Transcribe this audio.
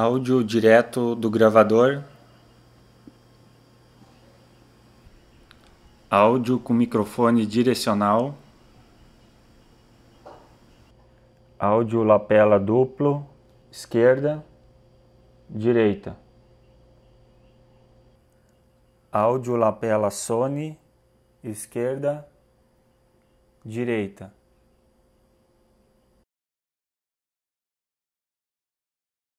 Áudio direto do gravador. Áudio com microfone direcional. Áudio lapela duplo, esquerda, direita. Áudio lapela Sony, esquerda, direita.